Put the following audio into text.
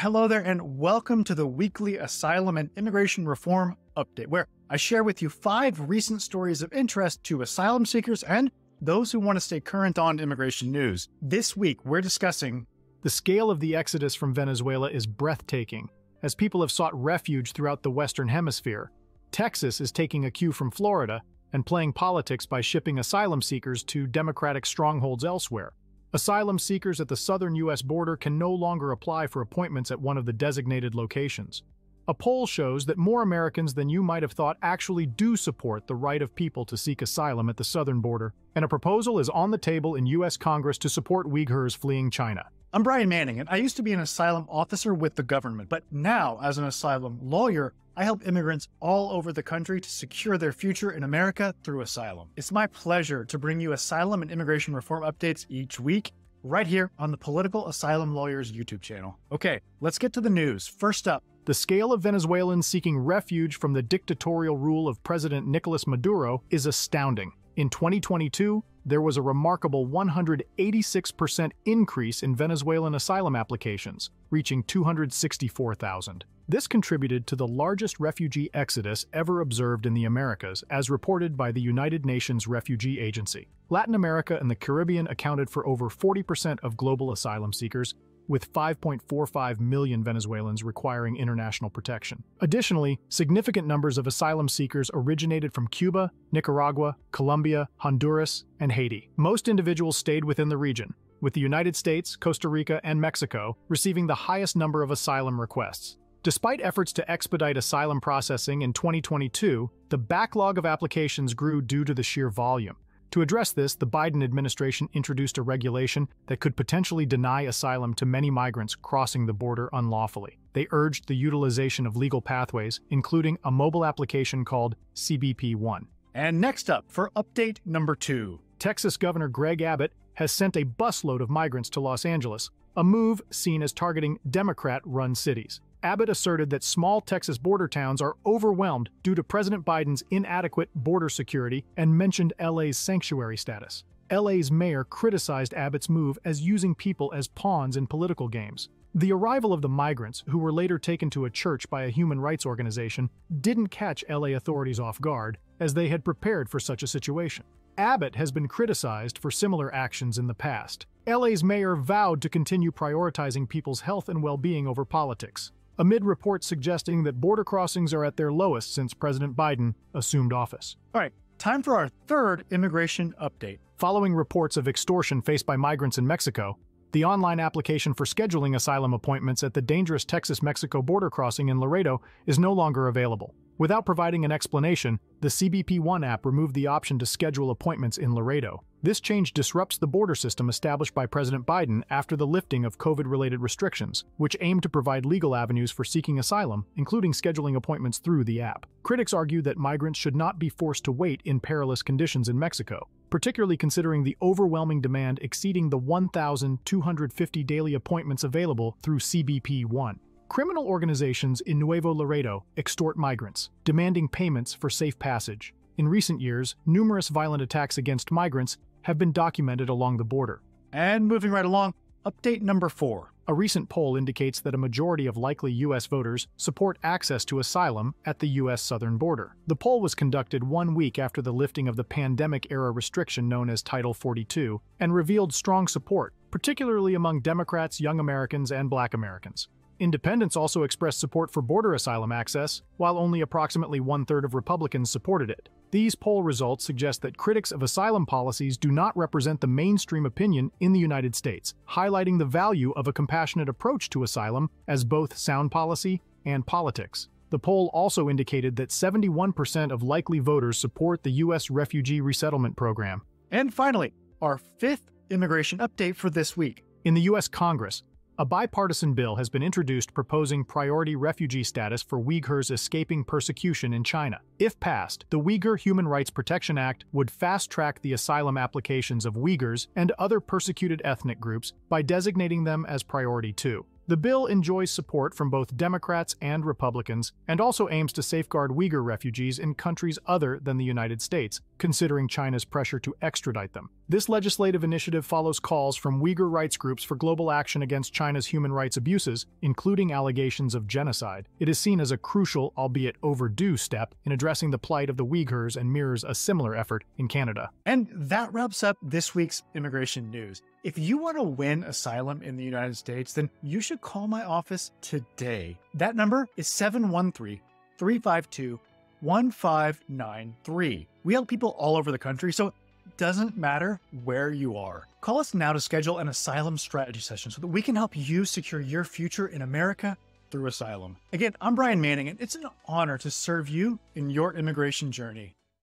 Hello there, and welcome to the weekly Asylum and Immigration Reform Update, where I share with you five recent stories of interest to asylum seekers and those who want to stay current on immigration news. This week, we're discussing the scale of the exodus from Venezuela is breathtaking, as people have sought refuge throughout the Western Hemisphere. Texas is taking a cue from Florida and playing politics by shipping asylum seekers to Democratic strongholds elsewhere. Asylum seekers at the southern U.S. border can no longer apply for appointments at one of the designated locations. A poll shows that more Americans than you might have thought actually do support the right of people to seek asylum at the southern border, and a proposal is on the table in U.S. Congress to support Uyghurs fleeing China. I'm Brian Manning, and I used to be an asylum officer with the government, but now, as an asylum lawyer, I help immigrants all over the country to secure their future in America through asylum. It's my pleasure to bring you asylum and immigration reform updates each week, right here on the Political Asylum Lawyers YouTube channel. Okay, let's get to the news. First up, the scale of Venezuelans seeking refuge from the dictatorial rule of President Nicolas Maduro is astounding. In 2022, there was a remarkable 186% increase in Venezuelan asylum applications, reaching 264,000. This contributed to the largest refugee exodus ever observed in the Americas, as reported by the United Nations Refugee Agency. Latin America and the Caribbean accounted for over 40% of global asylum seekers, with 5.45 million Venezuelans requiring international protection. Additionally, significant numbers of asylum seekers originated from Cuba, Nicaragua, Colombia, Honduras, and Haiti. Most individuals stayed within the region, with the United States, Costa Rica, and Mexico receiving the highest number of asylum requests. Despite efforts to expedite asylum processing in 2022, the backlog of applications grew due to the sheer volume. To address this, the Biden administration introduced a regulation that could potentially deny asylum to many migrants crossing the border unlawfully. They urged the utilization of legal pathways, including a mobile application called CBP 1. And next up, for update number two, Texas Governor Greg Abbott has sent a busload of migrants to Los Angeles, a move seen as targeting Democrat run cities. Abbott asserted that small Texas border towns are overwhelmed due to President Biden's inadequate border security and mentioned LA's sanctuary status. LA's mayor criticized Abbott's move as using people as pawns in political games. The arrival of the migrants, who were later taken to a church by a human rights organization, didn't catch LA authorities off guard, as they had prepared for such a situation. Abbott has been criticized for similar actions in the past. LA's mayor vowed to continue prioritizing people's health and well being over politics amid reports suggesting that border crossings are at their lowest since President Biden assumed office. All right, time for our third immigration update. Following reports of extortion faced by migrants in Mexico, the online application for scheduling asylum appointments at the dangerous Texas Mexico border crossing in Laredo is no longer available. Without providing an explanation, the CBP One app removed the option to schedule appointments in Laredo. This change disrupts the border system established by President Biden after the lifting of COVID related restrictions, which aim to provide legal avenues for seeking asylum, including scheduling appointments through the app. Critics argue that migrants should not be forced to wait in perilous conditions in Mexico, particularly considering the overwhelming demand exceeding the 1,250 daily appointments available through CBP One. Criminal organizations in Nuevo Laredo extort migrants, demanding payments for safe passage. In recent years, numerous violent attacks against migrants have been documented along the border. And moving right along, update number four. A recent poll indicates that a majority of likely U.S. voters support access to asylum at the U.S. southern border. The poll was conducted one week after the lifting of the pandemic era restriction known as Title 42 and revealed strong support, particularly among Democrats, young Americans, and black Americans. Independents also expressed support for border asylum access, while only approximately one third of Republicans supported it. These poll results suggest that critics of asylum policies do not represent the mainstream opinion in the United States, highlighting the value of a compassionate approach to asylum as both sound policy and politics. The poll also indicated that 71% of likely voters support the U.S. Refugee Resettlement Program. And finally, our fifth immigration update for this week. In the U.S. Congress, a bipartisan bill has been introduced proposing priority refugee status for Uyghurs escaping persecution in China. If passed, the Uyghur Human Rights Protection Act would fast-track the asylum applications of Uyghurs and other persecuted ethnic groups by designating them as Priority 2. The bill enjoys support from both Democrats and Republicans and also aims to safeguard Uyghur refugees in countries other than the United States, considering China's pressure to extradite them. This legislative initiative follows calls from Uyghur rights groups for global action against China's human rights abuses, including allegations of genocide. It is seen as a crucial, albeit overdue, step in addressing the plight of the Uyghurs and mirrors a similar effort in Canada. And that wraps up this week's immigration news. If you want to win asylum in the United States, then you should call my office today. That number is 713 352 1593. We help people all over the country, so doesn't matter where you are. Call us now to schedule an asylum strategy session so that we can help you secure your future in America through asylum. Again, I'm Brian Manning, and it's an honor to serve you in your immigration journey.